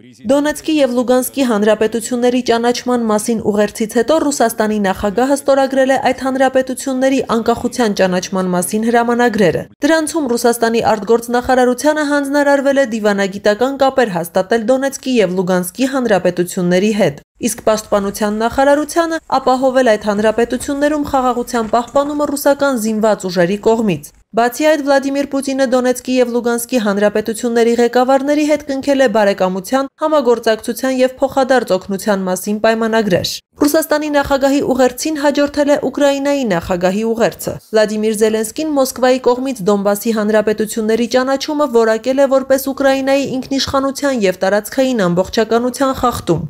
Դոնեցկի եւ Լուգանսկի հանրապետությունների ճանաչման մասին ուղերձից հետո Ռուսաստանի նախագահը ստորագրել է այդ հանրապետությունների անկախության ճանաչման մասին հրամանագրերը։ Դրանցում Ռուսաստանի արտգործնախարարությանը հանձնարարվել է դիվանագիտական կապեր հաստատել Դոնեցկի եւ Լուգանսկի հանրապետությունների հետ։ Իսկ Պաշտպանության նախարարությանը ապահովել այդ հանրապետություններում խաղաղության պահպանումը ռուսական զինված ուժերի կողմից։ Բացի այդ Վլադիմիր Պուտինը Դոնեցկի եւ Լուգանսկի հանրապետությունների ղեկավարների հետ կնքել է բարեկամության, համագործակցության եւ փոխադարձ օգնության մասին պայմանագրեր։ Ռուսաստանի նախագահի ուղերձին հաջորդել է Ուկրաինայի նախագահի ուղերձը։ Վլադիմիր Զելենսկին Մոսկվայի կողմից Դոնբասի հանրապետությունների ճանաչումը որակել է որպես Ուկրաինայի ինքնիշխանության եւ տարածքային ամբողջականության խախտում։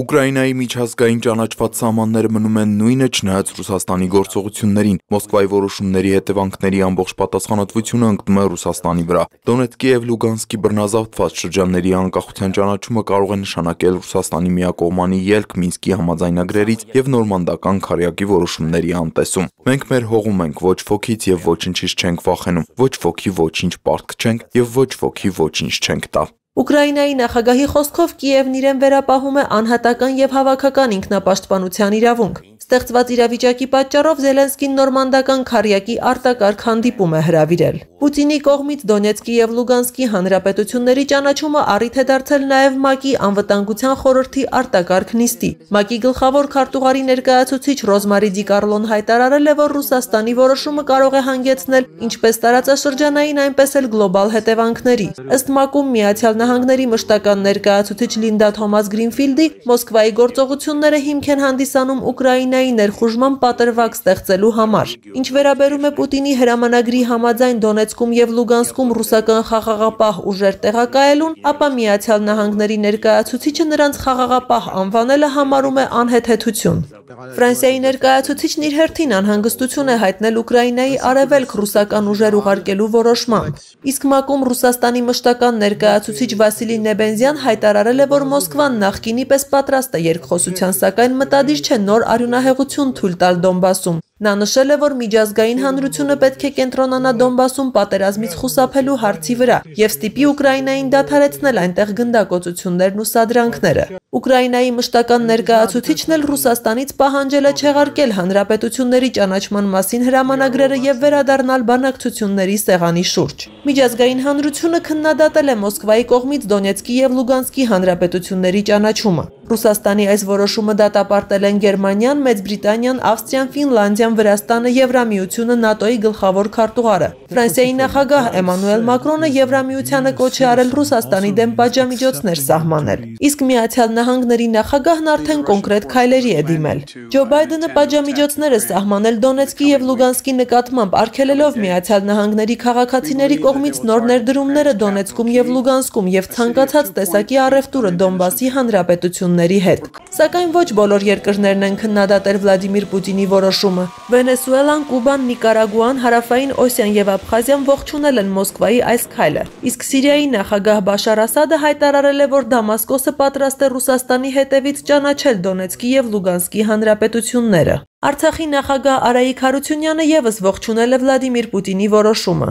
Ուկրաինայի միջազգային ճանաչված սահմանները մնում են նույնը չնայած Ռուսաստանի գործողություններին։ Մոսկվայի որոշումների հետևանքների ամբողջ պատասխանատվությունը ընկնում է Ռուսաստանի վրա։ Դոնեցկի եւ Լուգանսկի բռնազավթված շրջանների անկախության ճանաչումը կարող է նշանակել Ռուսաստանի միակողմանի ելք Մինսկի համաձայնագրերից եւ նորմանդական քարյակի որոշումների անտեսում։ Մենք մեր հողում ենք, ոչ ոքից եւ ոչնչից չենք վախենում, ոչ ոքի ոչինչ պարտք չենք եւ ոչ ոքի ոչինչ չենք տա։ Ուկրաինայի նախագահի խոսքով Կիևն իրեն վերապահում է անհատական եւ հավաքական ինքնապաշտպանության իրավունք։ Ստեղծված իրավիճակի պատճառով Զելենսկին նորմանդական քարյակի արտակարգ հանդիպում է հրավիրել։ Պուտինի կողմից Դոնեցկի եւ Լուգանսկի հանրապետությունների ճանաչումը առիթ է դարձել նաեւ ՄԱԿ-ի անվտանգության խորհրդի արտակարգ նիստի։ ՄԱԿ-ի գլխավոր քարտուղարի ներկայացուցիչ Ռոզմարի Դիկարլոն հայտարարել է, որ Ռուսաստանի որոշումը կարող է հանգեցնել ինչպես տարածաշրջանային, այնպես էլ գլոբալ հետևանքների։ Ըստ ՄԱԿ-ում Միացյալ Նահանգների մշտական ներկայացուցիչ Լինդա Թոմաս Գրինֆիլդի Մոսկվայի գործողությունները հիմք են հանդիսանում Ուկրաինայի Ուկրաինայի ներխուժման պատրվակ ստեղծելու համար։ Ինչ վերաբերում է Պուտինի հրամանագրի համաձայն Դոնեցկում եւ Լուգանսկում ռուսական խաղաղապահ ուժեր տեղակայելուն, ապա Միացյալ Նահանգների ներկայացուցիչը նրանց խաղաղապահ անվանելը համարում է անհեթեթություն։ Ֆրանսիայի ներկայացուցիչն իր հերթին անհանգստություն է հայտնել Ուկրաինայի արևելք ռուսական ուժեր ուղարկելու որոշմամբ։ Իսկ ՄԱԿ-ում Ռուսաստանի մշտական ներկայացուցիչ Վասիլի Նեբենզյան հայտարարել է, որ Մոսկվան նախկինի պես պատրաստ է երկխոսության, սակայն մտադիր չէ նոր արյունահեղություն թույլ տալ Դոնբասում։ Նա նշել է, որ միջազգային հանրությունը պետք է կենտրոնանա Դոնբասում պատերազմից խուսափելու հարցի վրա եւ ստիպի Ուկրաինային դադարեցնել այնտեղ գնդակոծություններն ու սադրանքները։ Ուկրաինայի մշտական ներկայացուցիչն էլ Ռուսաստանից պահանջել է չեղարկել հանրապետությունների ճանաչման մասին հրամանագրերը եւ վերադառնալ բանակցությունների սեղանի շուրջ։ Միջազգային հանրությունը քննադատել է Մոսկվայի կողմից Դոնեցկի եւ Լուգանսկի հանրապետությունների ճանաչումը։ Ռուսաստանի այս որոշումը դատապարտել են Գերմանիան, Մեծ Բրիտանիան, Ավստրիան, Ֆինլանդիան, Վրաստանը, Եվրամիությունը, ՆԱՏՕ-ի գլխավոր քարտուղարը։ Ֆրանսիայի նախագահ Էմանուել Մակրոնը Եվրամիությանը կոչ է արել Ռուսաստանի դեմ պատժամիջոցներ սահմանել։ Իսկ Միացյալ Նահանգների նախագահն արդեն կոնկրետ քայլերի է դիմել։ Ջո Բայդենը պատժամիջոցները սահմանել Դոնեցկի եւ Լուգանսկի նկատմամբ արգելելով Միացյալ Նահանգների քաղաքացիների կողմից նոր ներդրումները Դոնեցկում եւ Լուգանսկում եւ ցանկացած տեսակի առևտուրը Դոնբասի հանրապետությունների հետ։ Սակայն ոչ բոլոր երկրներն են քննադատել Վլադիմիր Պուտինի որոշումը։ Վենեսուելան, Կուբան, Նիկարագուան, Հարավային Օսիան եւ Աբխազիան ողջունել են Մոսկվայի այս քայլը։ Իսկ Սիրիայի նախագահ Բաշար Ասադը հայտարարել է, որ Դամասկոսը պատրաստ է Ռուսաստանի հետևից ճանաչել Դոնեցկի եւ Լուգանսկի հանրապետությունները։ Արցախի նախագահ Արայիկ Հարությունյանը եւս ողջունել է Վլադիմիր Պուտինի որոշումը։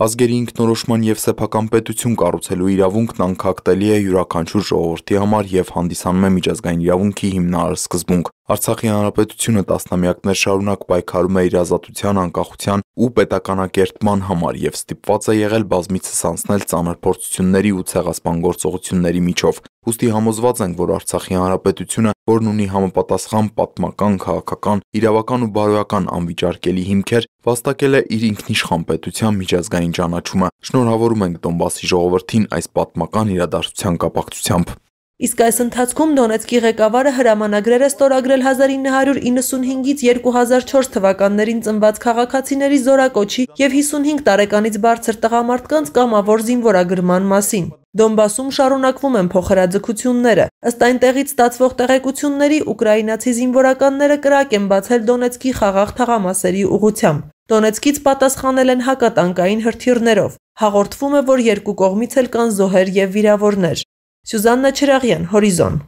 Ազգերի ինքնորոշման եւ սեփական պետություն կառուցելու իրավունքն անկախտելի է յուրաքանչյուր ժողովրդի համար եւ հանդիսանում է միջազգային իրավունքի հիմնարար սկզբունք։ Արցախի հանրապետությունը տասնամյակներ շարունակ պայքարում է իր ազատության, անկախության ու պետականակերտման համար եւ ստիպված է եղել բազմիցս անցնել ծանր փորձությունների ու ցեղասպան գործողությունների միջով։ Ոստի համոզված ենք, որ Արցախի հանրապետությունը, որն ունի համապատասխան պատմական, քաղաքական, իրավական ու բարոյական անվիճարկելի հիմքեր, վաստակել է իր ինքնիշխան պետության միջազգային ճանաչումը։ Շնորհավորում ենք Դոնբասի ժողովրդին այս պատմական իրադարձության կապակցությամբ։ Իսկ այս ընթացքում Դոնեցկի ղեկավարը հրամանագրեր է ստորագրել 1995-ից 2004 թվականներին ծնված քաղաքացիների զորակոչի եւ 55 տարեկանից բարձր տղամարդկանց կամավոր զինվորագրման մասին։ Դոնբասում շարունակվում են փոխհրաձգությունները։ Ըստ այնտեղից ստացվող տեղեկությունների ուկրաինացի զինվորականները կրակ են բացել Դոնեցկի խաղաղ թաղամասերի ուղությամբ։ Դոնեցկից պատասխանել են հակատանկային հրթիռներով։ Հաղորդվում է, որ երկու կողմից էլ կան զոհեր եւ վիրավորներ։ Սյուզաննա Չրաղյան, Հորիզոն։